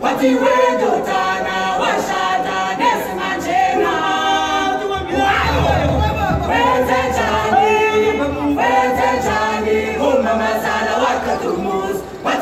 What do you do?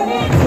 Amen.